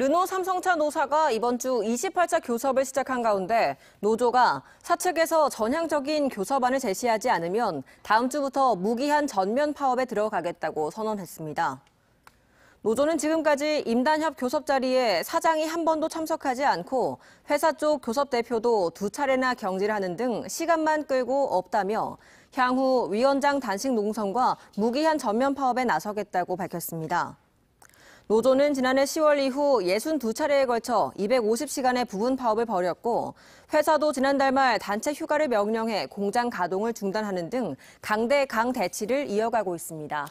르노 삼성차 노사가 이번 주 28차 교섭을 시작한 가운데 노조가 사측에서 전향적인 교섭안을 제시하지 않으면 다음 주부터 무기한 전면 파업에 들어가겠다고 선언했습니다. 노조는 지금까지 임단협 교섭 자리에 사장이 한 번도 참석하지 않고 회사 쪽 교섭 대표도 두 차례나 경질하는 등 시간만 끌고 없다며 향후 위원장 단식 농성과 무기한 전면 파업에 나서겠다고 밝혔습니다. 노조는 지난해 10월 이후 62차례에 걸쳐 250시간의 부분 파업을 벌였고 회사도 지난달 말 단체 휴가를 명령해 공장 가동을 중단하는 등 강대 강 대치를 이어가고 있습니다.